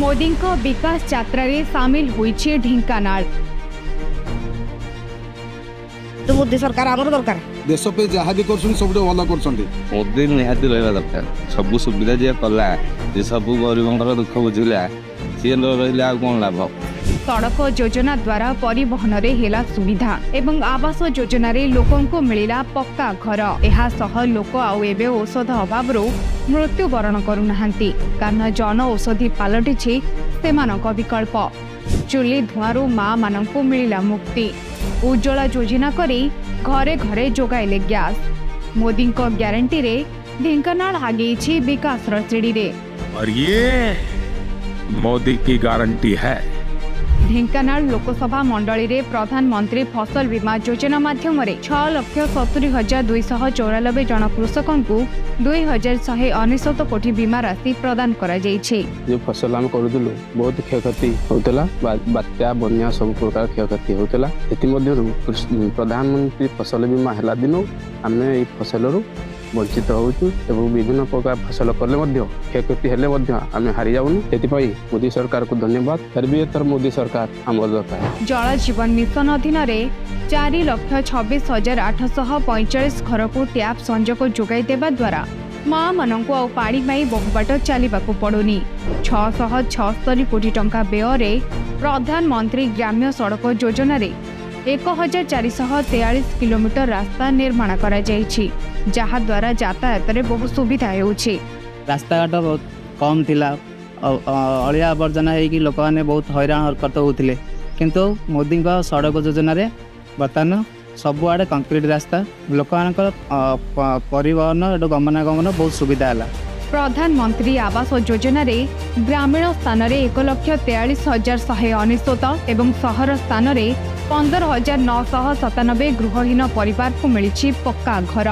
મોદીંક વિકાસ જાત્રારે સામેલ હોઈ છે ઢેંકાનાળ મોદી સરકાર આમર દરકાર દેશ પે જાહા બી કરછન સબડે ભલ કરછન મોદી નિહાતી રહેવા દરકાર સબુ સુવિધા જે કલા જે સબુ ગરીબંકર દુઃખ બુଝିଲା ସିଏ ନ ରହିଲେ ଆଉ କ'ଣ ଲାଭ सड़क योजना द्वारा पर हेला सुविधा एवं आवास योजन लोकों मिलला पक्का घर यह लोक आषध अभाव मृत्युवरण करूना कारण जन औषधि पलटि से मिकल्प चूली धूं मा मान मिलला मुक्ति उज्ज्वला योजना कर घरे घरे जगैले ग्यास मोदी ग्यारंटी में ढेकाना आगे विकास सीढ़ी और ये मोदी की गारंटी है ଢେଙ୍କାନାଳ ଲୋକସଭା ମଣ୍ଡଳୀରେ ପ୍ରଧାନମନ୍ତ୍ରୀ ଫସଲ ବୀମା ଯୋଜନା ମାଧ୍ୟମରେ ଛଅ ଲକ୍ଷ ସତୁରି ହଜାର ଦୁଇଶହ ଚଉରାନବେ ଜଣ କୃଷକଙ୍କୁ ଦୁଇ ହଜାର ଶହେ ଅନେଶତ କୋଟି ବୀମା ରାଶି ପ୍ରଦାନ କରାଯାଇଛି ଯେଉଁ ଫସଲ ଆମେ କରୁଥିଲୁ ବହୁତ କ୍ଷୟକ୍ଷତି ହେଉଥିଲା ବାତ୍ୟା ବନ୍ୟା ସବୁ ପ୍ରକାର କ୍ଷୟକ୍ଷତି ହେଉଥିଲା ସେଥିମଧ୍ୟରୁ ପ୍ରଧାନମନ୍ତ୍ରୀ ଫସଲ ବୀମା ହେଲା ଦିନୁ ଆମେ ଏଇ ଫସଲରୁ वंचित एवं विभिन्न प्रकार फसल कले क्षयति हेले आम हारी जाऊन से मोदी सरकार को धन्यवाद फिर भी एथर मोदी सरकार आम दरकार जल जीवन मिशन अधीन चार लक्ष छबिश हजार आठश पैंचाश घर को टैप संजोग जोगाइ द्वारा माँ मान पाई बहुबाट चलने पड़ुनि छह छस्तरी कोटी टा व्यय प्रधानमंत्री ग्राम्य सड़क योजन ଏକ ହଜାର ଚାରିଶହ ତେୟାଳିଶ କିଲୋମିଟର ରାସ୍ତା ନିର୍ମାଣ କରାଯାଇଛି ଯାହାଦ୍ୱାରା ଯାତାୟାତରେ ବହୁ ସୁବିଧା ହେଉଛି ରାସ୍ତାଘାଟ ବହୁତ କମ୍ ଥିଲା ଅଳିଆ ଆବର୍ଜନା ହେଇକି ଲୋକମାନେ ବହୁତ ହଇରାଣ ହରକତ ହେଉଥିଲେ କିନ୍ତୁ ମୋଦିଙ୍କ ସଡ଼କ ଯୋଜନାରେ ବର୍ତ୍ତମାନ ସବୁଆଡ଼େ କଂକ୍ରିଟ୍ ରାସ୍ତା ଲୋକମାନଙ୍କର ପରିବହନ ଗମନାଗମନ ବହୁତ ସୁବିଧା ହେଲା ପ୍ରଧାନମନ୍ତ୍ରୀ ଆବାସ ଯୋଜନାରେ ଗ୍ରାମୀଣ ସ୍ଥାନରେ ଏକ ଲକ୍ଷ ତେୟାଳିଶ ହଜାର ଶହେ ଅନେଶ୍ୱତ ଏବଂ ସହର ସ୍ଥାନରେ ପନ୍ଦର ହଜାର ନଅଶହ ସତାନବେ ଗୃହହୀନ ପରିବାରକୁ ମିଳିଛି ପକ୍କା ଘର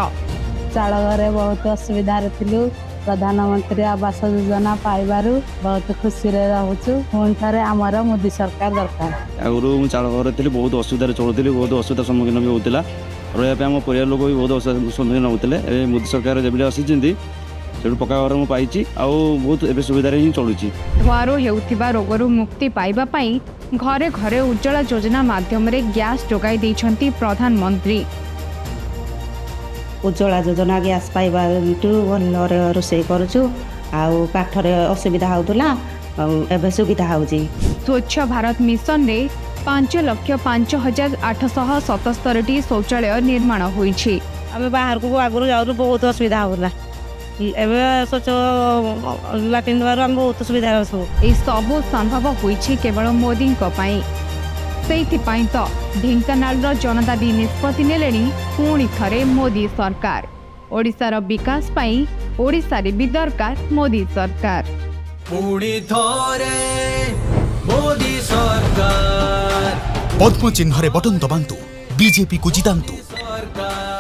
ଚାଳ ଘରେ ବହୁତ ଅସୁବିଧାରେ ଥିଲୁ ପ୍ରଧାନମନ୍ତ୍ରୀ ଆବାସ ଯୋଜନା ପାଇବାରୁ ବହୁତ ଖୁସିରେ ରହୁଛୁ ପୁଣି ଥରେ ଆମର ମୋଦି ସରକାର ଦରକାର ଆଗରୁ ମୁଁ ଚାଳ ଘରେ ଥିଲି ବହୁତ ଅସୁବିଧାରେ ଚଳୁଥିଲି ବହୁତ ଅସୁବିଧା ସମ୍ମୁଖୀନ ବି ହଉଥିଲା ରହିବା ପାଇଁ ଆମ ପରିବାର ଲୋକ ବି ବହୁତ ଅସୁବିଧା ସମ୍ମୁଖୀନ ହଉଥିଲେ ଏବେ ମୋଦି ସରକାର ଯେବେ ଆସିଛନ୍ତି सेठ पक्का घर मुझे आहुत सुविधा ही चलुची धुआर हो रोग मुक्ति पाइबापी घरे घरे उज्जवला योजना मध्यम गैस जगैंट प्रधानमंत्री उज्ज्वला योजना ग्यास पाइबर रोसे कर असुविधा हो स्वच्छ भारत मिशन रे पांच लक्ष पांच हजार आठश सतस्तर टी शौचालय निर्माण होगी आम बाहर को आगे जा बहुत असुविधा होगा ଏବେ ସ୍ୱଚ୍ଛ ଲାଟିନ୍ ଦେବାରୁ ଆମେ ବହୁତ ସୁବିଧା ଅଛୁ ଏଇ ସବୁ ସମ୍ଭବ ହୋଇଛି କେବଳ ମୋଦିଙ୍କ ପାଇଁ ସେଇଥିପାଇଁ ତ ଢେଙ୍କାନାଳର ଜନତା ବି ନିଷ୍ପତ୍ତି ନେଲେଣି ପୁଣି ଥରେ ମୋଦି ସରକାର ଓଡ଼ିଶାର ବିକାଶ ପାଇଁ ଓଡ଼ିଶାରେ ବି ଦରକାର ମୋଦି ସରକାର ପୁଣି ଥରେ ମୋଦି ସରକାର ପଦ୍ମ ଚିହ୍ନରେ ବଟନ ଦବାନ୍ତୁ ବିଜେପିକୁ ଜିତାନ୍ତୁ ସରକାର